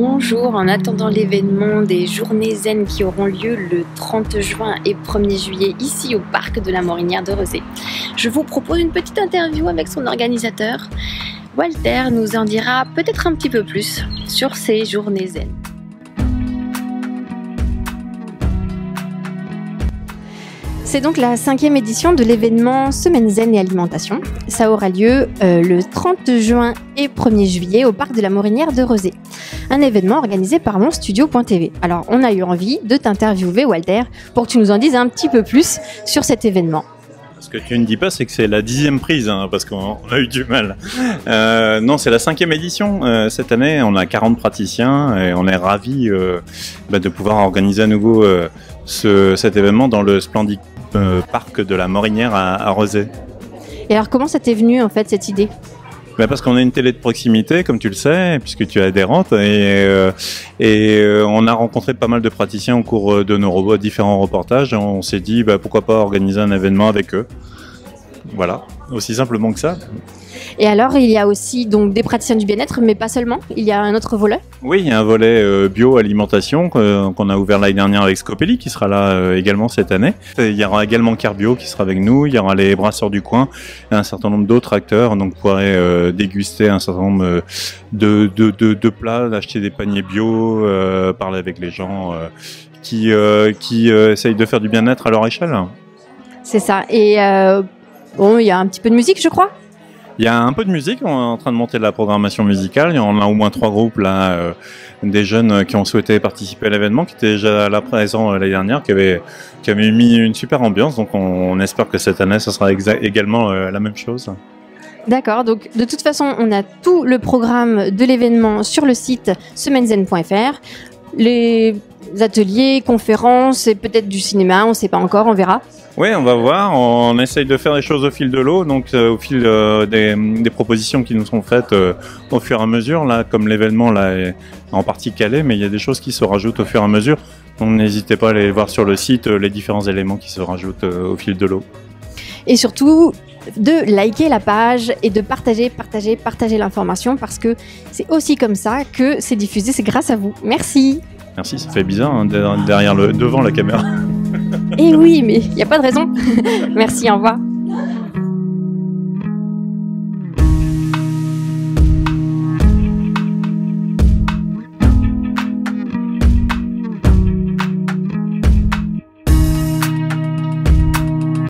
bonjour. En attendant l'événement des journées zen qui auront lieu le 30 juin et 1er juillet ici au parc de la Morinière de Rezé, je vous propose une petite interview avec son organisateur. Walter nous en dira peut-être un petit peu plus sur ces journées zen. C'est donc la cinquième édition de l'événement Semaine Zen et Alimentation. Ça aura lieu euh, le 30 juin et 1er juillet au parc de la Morinière de Rezé. Un événement organisé par monstudio.tv. Alors, on a eu envie de t'interviewer, Walter, pour que tu nous en dises un petit peu plus sur cet événement. Ce que tu ne dis pas, c'est que c'est la dixième prise, hein, parce qu'on a eu du mal. Euh, non, c'est la cinquième édition. Euh, cette année, on a 40 praticiens et on est ravis bah, de pouvoir organiser à nouveau ce, cet événement dans le splendide parc de la Morinière à, à Rosé. Et alors, comment ça t'est venu, en fait, cette idée? Bah, parce qu'on a une télé de proximité, comme tu le sais, puisque tu es adhérente, et, euh, et euh, on a rencontré pas mal de praticiens au cours de nos re- différents reportages. Et on s'est dit, bah, pourquoi pas organiser un événement avec eux. Voilà, aussi simplement que ça. Et alors, il y a aussi donc des praticiens du bien-être, mais pas seulement. Il y a un autre volet. Oui, il y a un volet euh, bio-alimentation que- qu'on a ouvert l'année dernière avec Scopelli, qui sera là euh, également cette année. Et il y aura également Carbio qui sera avec nous, il y aura les brasseurs du coin et un certain nombre d'autres acteurs. Donc vous pourrez euh, déguster un certain nombre euh, de, de, de, de plats, acheter des paniers bio, euh, parler avec les gens euh, qui, euh, qui euh, essayent de faire du bien-être à leur échelle. C'est ça. Et euh, bon, il y a un petit peu de musique, je crois. Il y a un peu de musique, on est en train de monter de la programmation musicale. Il y en a au moins trois groupes là, euh, des jeunes euh, qui ont souhaité participer à l'événement, qui étaient déjà là présents euh, l'année dernière, qui avaient, qui avaient mis une super ambiance. Donc on, on espère que cette année, ce sera également euh, la même chose. D'accord, donc de toute façon, on a tout le programme de l'événement sur le site semainzen.fr. Les ateliers, conférences et peut-être du cinéma, on ne sait pas encore, on verra. Oui, on va voir. On essaye de faire les choses au fil de l'eau, donc euh, au fil euh, des, des propositions qui nous sont faites euh, au fur et à mesure. Là, comme l'événement là est en partie calé, mais il y a des choses qui se rajoutent au fur et à mesure. Donc n'hésitez pas à aller voir sur le site les différents éléments qui se rajoutent au fil de l'eau. Et surtout, de liker la page et de partager, partager, partager l'information parce que c'est aussi comme ça que c'est diffusé, c'est grâce à vous. Merci. Merci, ça fait bizarre hein, derrière le devant la caméra. Et oui, mais il n'y a pas de raison. Merci, au revoir.